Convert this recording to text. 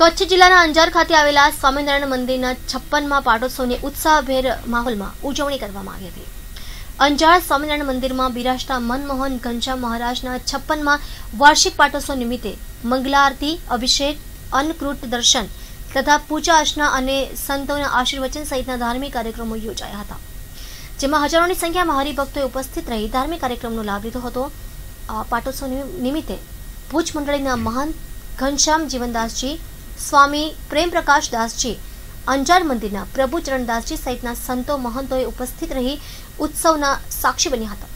કચ્છ જિલ્લાના અંજાર ખાતે આવેલા સ્વામિનારાયણ મંદિરના છપ્પનમાં પાટોત્સવની ઉત્સાહભેર માહોલમાં ઉજવણી કરવામાં આવી હતી. અંજાર સ્વામિનારાયણ મંદિરમાં બિરાજતા મનમોહન ઘનશ્યામ મહારાજના છપ્પનમાં વાર્ષિક પાટોત્સવ નિમિત્તે મંગલા આરતી, અભિષેક, અન્નકૂટ દર્શન તથા પૂજા અર્ચના અને સંતોના આશીર્વચન સહિતના ધાર્મિક કાર્યક્રમો યોજાયા હતા. જેમાં હજારોની સંખ્યામાં હરિભક્તોએ ઉપસ્થિત રહી ધાર્મિક કાર્યક્રમનો લાભ લીધો હતો. આ પાટોત્સવ નિમિત્તે ભુજ મંડળીના મહંત ઘનશ્યામ જીવનદાસજી સ્વામી પ્રેમપ્રકાશ દાસજી, અંજાર મંદિરના પ્રભુ ચરણદાસજી સહિતના સંતો મહંતોએ ઉપસ્થિત રહી ઉત્સવના સાક્ષી બન્યા હતા.